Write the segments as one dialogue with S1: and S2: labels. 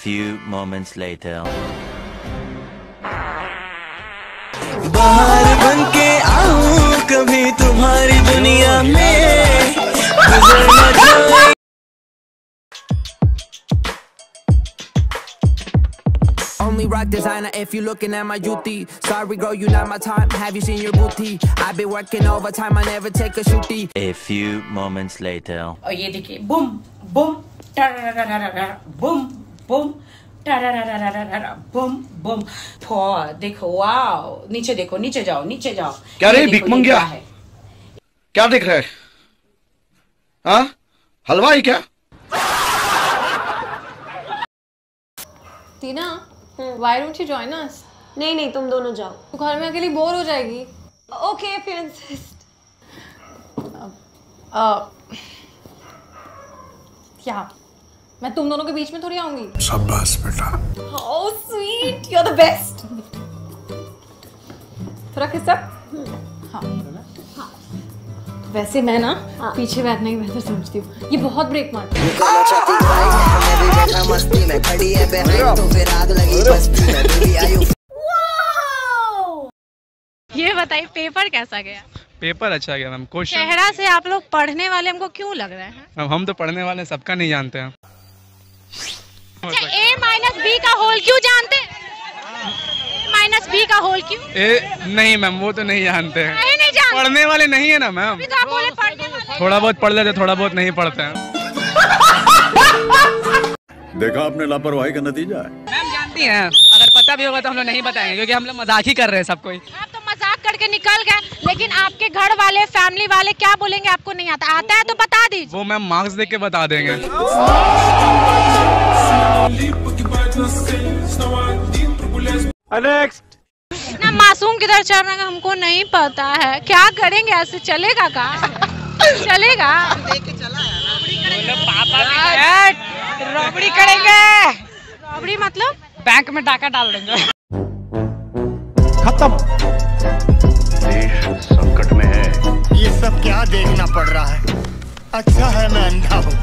S1: few moments later.
S2: बाहर बन के आऊं कभी तुम्हारी दुनिया में गुजर न जाए
S3: Only rock designer if you looking at my beauty. Sorry, girl, you not my time. Have you seen your booty? I've been working overtime. I never take a shooty.
S1: A few moments later.
S4: और ये देखिए बुम बुम टररररररर, बुम बुम बुम बुम देखो wow नीचे देखो नीचे जाओ नीचे जाओ।
S5: क्या रे,
S4: ये
S5: भिख
S4: ये
S5: मंगिया?
S4: क्या है?
S5: क्या देख रहा है? हाँ? हलवाई क्या?
S6: टीना why don't you join us?
S7: नहीं नहीं तुम दोनों जाओ।
S6: तू घर में अकेली बोर हो जाएगी।
S7: ओके you insist
S6: uh, क्या? मैं तुम दोनों के बीच में थोड़ी आऊँगी।
S8: शाबाश बेटा।
S6: How sweet you are the best थोड़ा किस्सा हाँ। वैसे मैं ना हाँ। पीछे बैठना ही बेहतर समझती हूँ। ये बहुत ब्रेक मारती है।
S2: है तो
S9: ये बताइए पेपर कैसा गया?
S10: पेपर अच्छा गया मैम क्वेश्चन।
S9: चेहरा से आप लोग पढ़ने वाले हमको क्यों लग रहे हैं?
S10: हम तो पढ़ने वाले सबका नहीं जानते हैं।
S9: ए माइनस बी का होल क्यों जानते? माइनस बी का होल क्यों?
S10: ए नहीं मैम वो तो नहीं जानते हैं।
S9: नहीं नहीं जानते।
S10: पढ़ने वाले नहीं है ना मैम
S9: तो आप बोले पढ़ने वाले
S10: थोड़ा बहुत पढ़ लेते थोड़ा बहुत नहीं पढ़ते हैं।
S11: देखा आपने लापरवाही का नतीजा है।
S12: मैम जानती हैं। अगर पता भी होगा तो हम लोग नहीं बताएँगे क्योंकि हम लोग मज़ाक ही कर रहे हैं सब कोई
S9: आप तो करके निकल गए। लेकिन आपके घर वाले फैमिली वाले क्या बोलेंगे आपको नहीं आता। आता है तो बता दीजिए।
S10: वो मैम मार्क्स देख के बता देंगे।
S9: इतना मासूम किधर चल रहा है हमको नहीं पता है। क्या करेंगे ऐसे चलेगा का? चलेगा?
S12: रबड़ी करेंगे।
S9: रबड़ी मतलब?
S12: बैंक में डाका डाल देंगे।
S11: खत्म। देश संकट में है।
S13: ये सब क्या देखना पड़ रहा है? अच्छा है मैं अंधा हूँ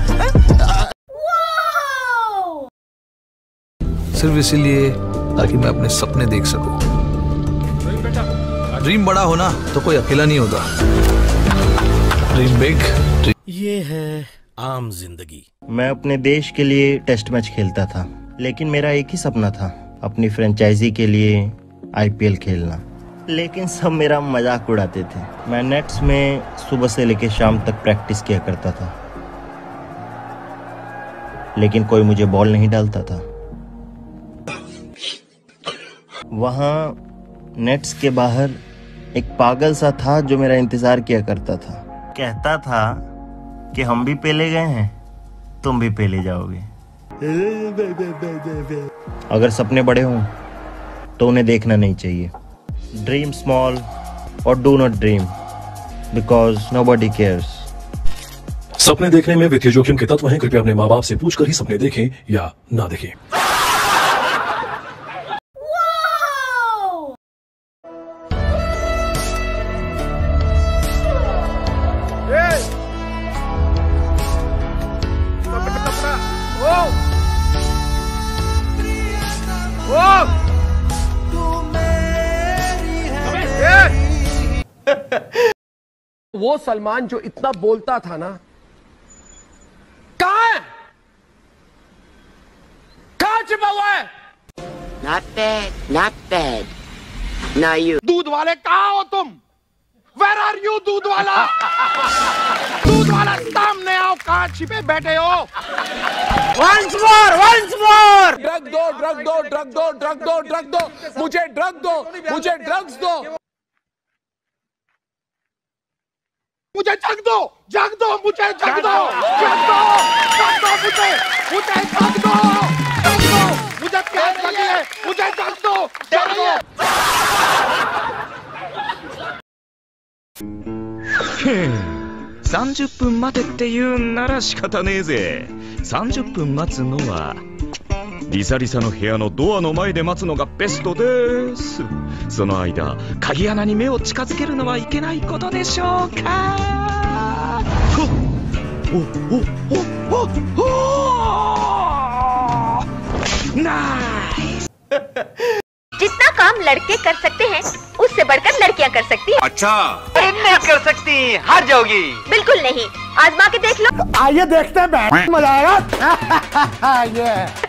S8: सिर्फ़ इसीलिए ताकि मैं अपने सपने देख सकूँ। ड्रीम बड़ा होना तो कोई अकेला नहीं होता। ड्रीम बिग
S13: ये है आम ज़िंदगी। मैं अपने देश के लिए टेस्ट मैच खेलता था लेकिन मेरा एक ही सपना था अपनी फ्रेंचाइजी के लिए आईपीएल खेलना। लेकिन सब मेरा मज़ाक उड़ाते थे। मैं नेट्स में सुबह से लेकर शाम तक प्रैक्टिस किया करता था। लेकिन कोई मुझे बॉल नहीं डालता था। वहाँ नेट्स के बाहर एक पागल सा था जो मेरा इंतज़ार किया करता था। कहता था कि हम भी पेले गए हैं, तुम भी पेले जाओगे। अगर सपने बड़े हों तो उन्हें देखना नहीं चाहिए। ड्रीम स्मॉल और do not dream because nobody cares
S14: सपने देखने में वित्तीय जोखिम के तत्व हैं, कृपया अपने माँ बाप से पूछकर ही सपने देखें या ना देखें।
S15: वो सलमान जो इतना बोलता था ना कहा है? कहा छिपा हुआ है?
S16: Not bad, not bad. Now you.
S15: दूध वाले कहा हो तुम? वेर आर यू दूध वाला दूध वाला सामने आओ कहा छिपे बैठे हो? Once more once more drug दो ड्रग दो ड्रग दो ड्रग दो ड्रग दो। मुझे ड्रग दो मुझे ड्रग्स दो। मुझे जग दो जग दो मुझे जग दो जग दो जग दो मुझे मुझे जग दो जग दो मुझे प्यास लगी है मुझे जग दो जग दो
S17: 30分待てって言うんなら仕方ねえぜ30分待つのは リサリサの部屋のドアの前で待つのがベストですその間鍵穴に目を近づけるのはいけないことでしょうかほっおおおおおナイス
S18: जितना काम लड़के कर सकते हैं उससे बढ़कर लड़कियां कर सकती हैं।
S15: अच्छा
S18: नहीं कर सकती हार जाओगी बिल्कुल नहीं आजमा के देख लो
S15: आइए देखते हैं बैठ मजा आएगा ये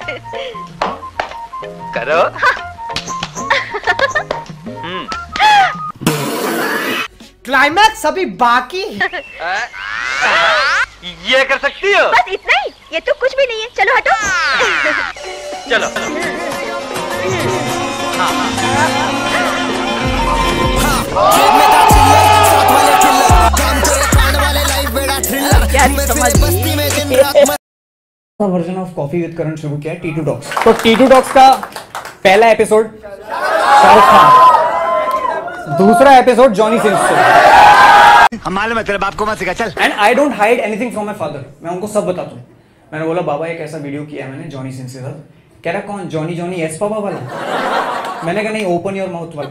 S12: करो।
S19: क्लाइमैक्स अभी बाकी है।
S12: ये कर सकती हो।
S18: बस इतना ही। ये तो कुछ भी नहीं है। चलो हटो।
S12: चलो।
S19: Version of coffee with Karan शुरू किया टी टू टॉक्स तो टी टू टॉक्स का पहला एपिसोड शाहरुख खान। दूसरा एपिसोड जॉनी सिंस से।
S15: हम मालूम है तेरे बाप को मत सिखा चल।
S19: And I don't hide anything from my father मैं उनको सब बताता हूँ। मैंने बोला बाबा एक ऐसा वीडियो किया है मैंने जॉनी सिंस के साथ। कह रहा कौन? जॉनी जॉनी एस पापा वाला? मैंने कहा नहीं ओपन योर माउथ वाला।